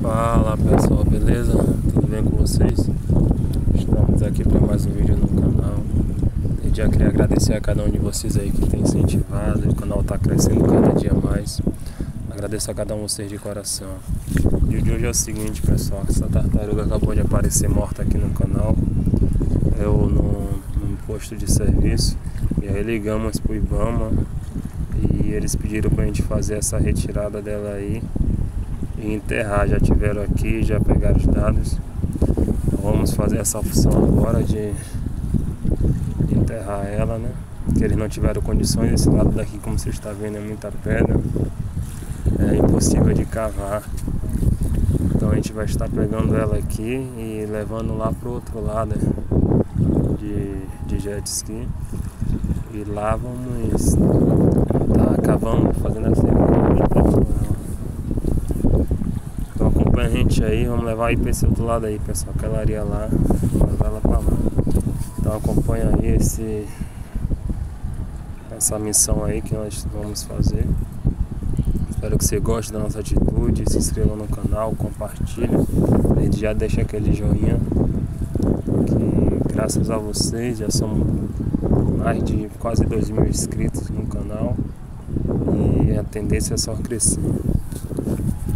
Fala pessoal, beleza? Tudo bem com vocês? Estamos aqui para mais um vídeo no canal. Eu já queria agradecer a cada um de vocês aí que tem incentivado, o canal está crescendo cada dia mais. Agradeço a cada um de vocês de coração. O vídeo de hoje é o seguinte pessoal, essa tartaruga acabou de aparecer morta aqui no canal. Eu no, posto de serviço. E aí ligamos pro Ibama e eles pediram pra gente fazer essa retirada dela aí e enterrar. Já tiveram aqui, já pegaram os dados. Então vamos fazer essa função agora de, de enterrar ela, né? Que eles não tiveram condições. Esse lado daqui, como você está vendo, é muita pedra. É impossível de cavar. Então a gente vai estar pegando ela aqui e levando lá pro outro lado né? de, de jet ski. E lá vamos tá cavando, fazendo essa Então acompanha a gente aí, vamos levar aí pra esse outro lado aí, pessoal. Aquela areia lá, levar ela pra lá. Então acompanha aí esse essa missão aí que nós vamos fazer. Espero que você goste da nossa atitude, se inscreva no canal, compartilhe. Gente já deixa aquele joinha. Que graças a vocês já somos mais de quase 2 mil inscritos no canal a tendência é só crescer.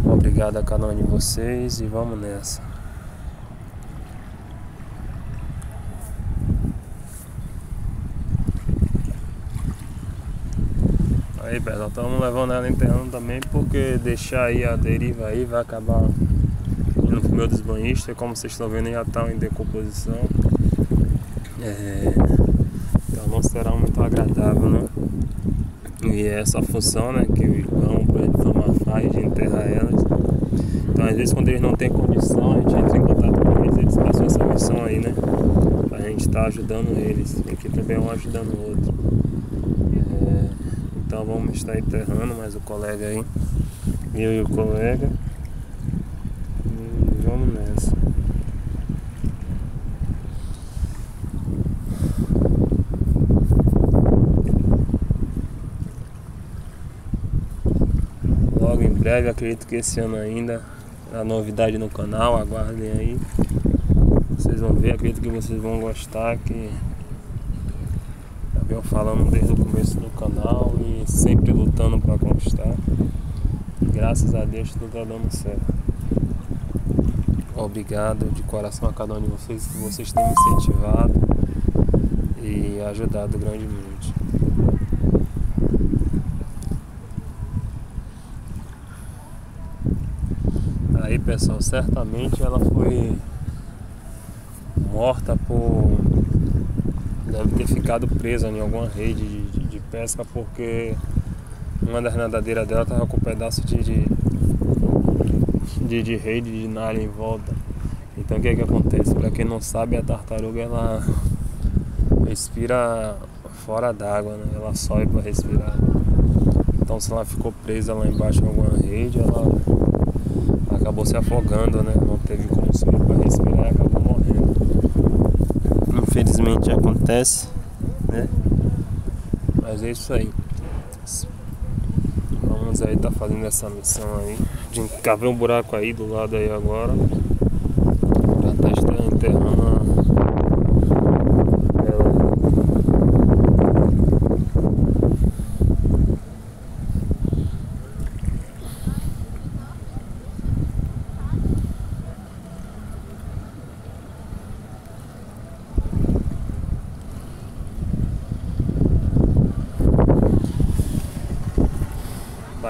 Obrigado a cada um de vocês e vamos nessa. Aí pessoal, estamos levando ela enterrando também porque deixar aí a deriva aí vai acabar indo pro meu desbanhista, como vocês estão vendo já está em decomposição. É, então não será muito agradável, né? E é essa função né, que o irmão Ibama faz de enterrar elas. Então às vezes quando eles não têm condição, a gente entra em contato com eles, eles passam essa missão aí, né? Pra gente estar tá ajudando eles. E aqui também um ajudando o outro. É, então vamos estar enterrando mais o colega aí. Eu e o colega. E vamos nessa. logo em breve, acredito que esse ano ainda a novidade no canal, aguardem aí. Vocês vão ver, acredito que vocês vão gostar que já venho falando desde o começo do canal e sempre lutando para conquistar. Graças a Deus tudo está dando certo. Obrigado de coração a cada um de vocês que vocês têm incentivado e ajudado grandemente. Aí pessoal, certamente ela foi morta por. Deve ter ficado presa em alguma rede de, de, de pesca porque uma das nadadeiras dela estava com um pedaço de, de, de, de rede de nalha em volta. Então o que, é que acontece? Para quem não sabe, a tartaruga ela respira fora d'água, né? ela sobe para respirar. Então se ela ficou presa lá embaixo em alguma rede, ela acabou se afogando, né? Não teve como subir para respirar e acabou morrendo. Infelizmente acontece, né? Mas é isso aí. Vamos aí tá fazendo essa missão aí. De cavar um buraco aí do lado aí agora. Pra estar enterrando a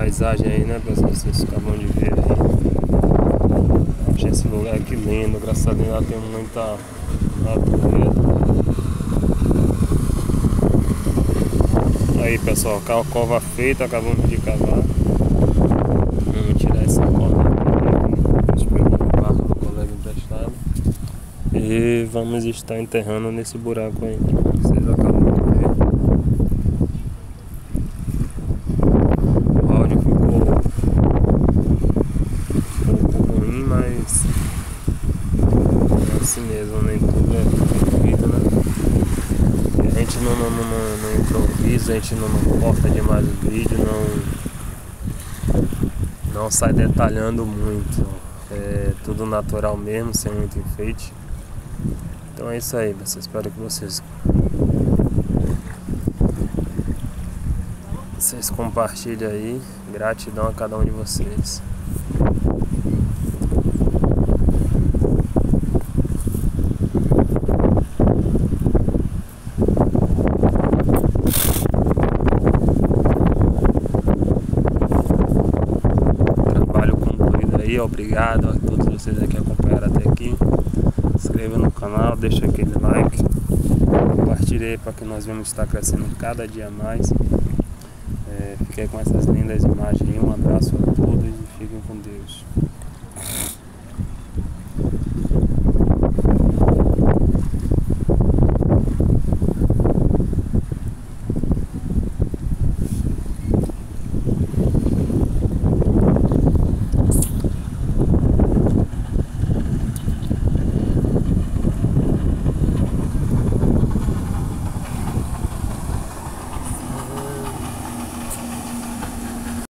paisagem aí, né, pessoal? Vocês acabam de ver aí. Achei esse lugar aqui lindo, graças a Deus lá tem muita natureza. Aí, pessoal, cova feita, acabamos de cavar. Vamos tirar essa cova aqui. pegou o barco do colega emprestado. E vamos estar enterrando nesse buraco aí. Vocês acabam assim mesmo, nem tudo é vida, né? E a gente não, não, não, improvisa, a gente não, não corta demais o vídeo, não, Não sai detalhando muito. É tudo natural mesmo, sem muito enfeite. Então é isso aí, pessoal. Espero que vocês vocês compartilhem aí. Gratidão a cada um de vocês. dia, obrigado a todos vocês que acompanharam até aqui. Se inscreva no canal, deixa aquele like, compartilhe para que nós vamos estar crescendo cada dia mais. É, fiquei com essas lindas imagens. Um abraço a todos e fiquem com Deus.